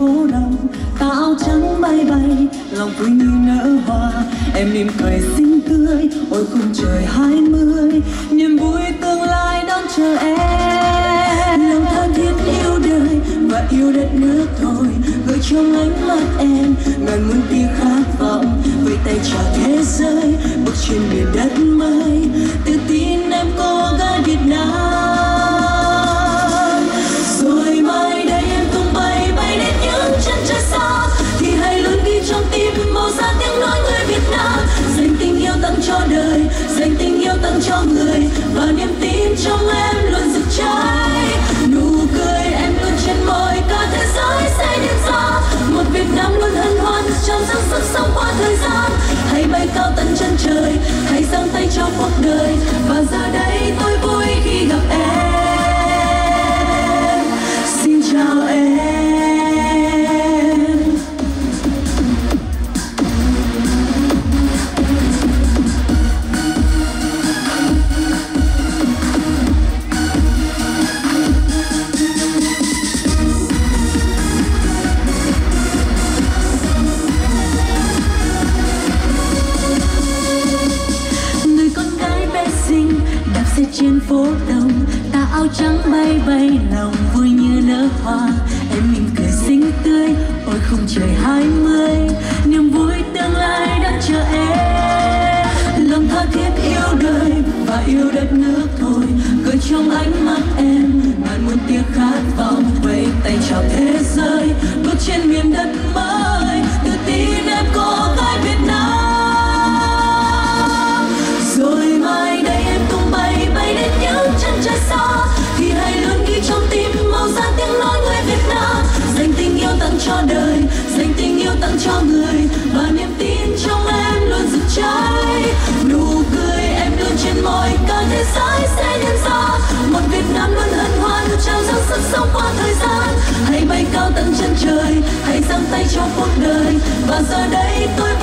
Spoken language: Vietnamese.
phố đông, tà áo trắng bay bay, lòng vui như nở hoa. Em mỉm cười xinh tươi, ôi cùng trời hai mươi. Niềm vui tương lai đón chờ em. Lòng tha thiết yêu đời và yêu đất nước thôi. Gửi trong ánh mắt em, ngàn muôn tia khát vọng. Với tay chào thế giới, bước trên biển đất mới. Tự tin em có gái việt nam. Trên phố đông ta áo trắng bay bay lòng vui như nở hoa. Em mỉm cười xinh tươi, ôi không trời hai mươi. Niềm vui tương lai đang chờ em. Lòng tha thiết yêu đời và yêu đất nước thôi. Cười trong ánh mắt em, ngàn và giờ đây tôi